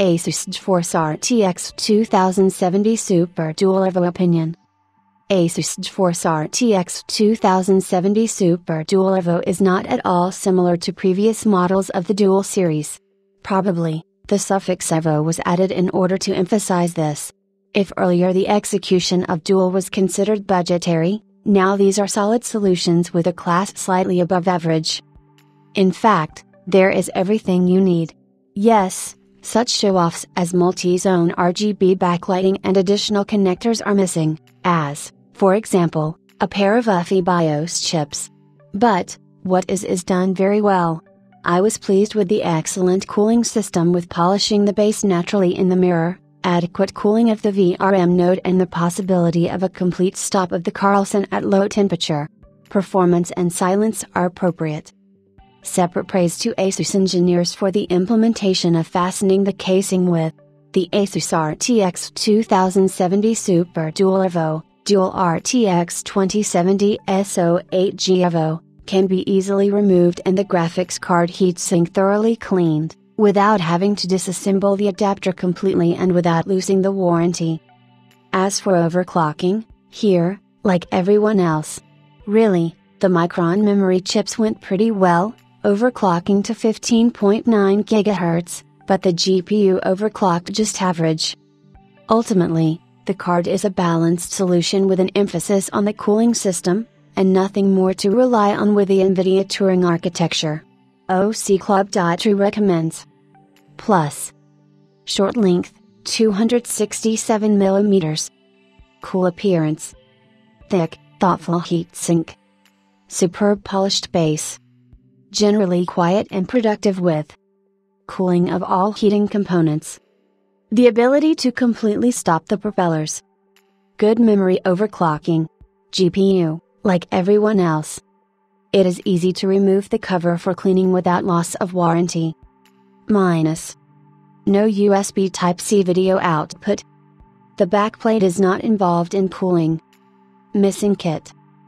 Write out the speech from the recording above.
Asus GeForce RTX 2070 Super Dual Evo Opinion Asus GeForce RTX 2070 Super Dual Evo is not at all similar to previous models of the Dual series. Probably, the suffix Evo was added in order to emphasize this. If earlier the execution of Dual was considered budgetary, now these are solid solutions with a class slightly above average. In fact, there is everything you need. Yes, such show-offs as multi-zone RGB backlighting and additional connectors are missing, as, for example, a pair of UEFI BIOS chips. But, what is is done very well. I was pleased with the excellent cooling system with polishing the base naturally in the mirror, adequate cooling of the VRM node and the possibility of a complete stop of the Carlson at low temperature. Performance and silence are appropriate. Separate praise to ASUS engineers for the implementation of fastening the casing with the ASUS RTX 2070 Super Dual Evo, Dual RTX 2070 SO8 G Evo, can be easily removed and the graphics card heatsink thoroughly cleaned, without having to disassemble the adapter completely and without losing the warranty. As for overclocking, here, like everyone else, really, the Micron memory chips went pretty well, overclocking to 15.9 GHz, but the GPU overclocked just average. Ultimately, the card is a balanced solution with an emphasis on the cooling system, and nothing more to rely on with the NVIDIA Turing architecture. OC Club True recommends. Plus. Short length, 267 mm. Cool appearance. Thick, thoughtful heatsink. Superb polished base. Generally quiet and productive with cooling of all heating components. The ability to completely stop the propellers. Good memory overclocking. GPU like everyone else. It is easy to remove the cover for cleaning without loss of warranty. Minus. No USB Type-C video output. The backplate is not involved in cooling. Missing kit.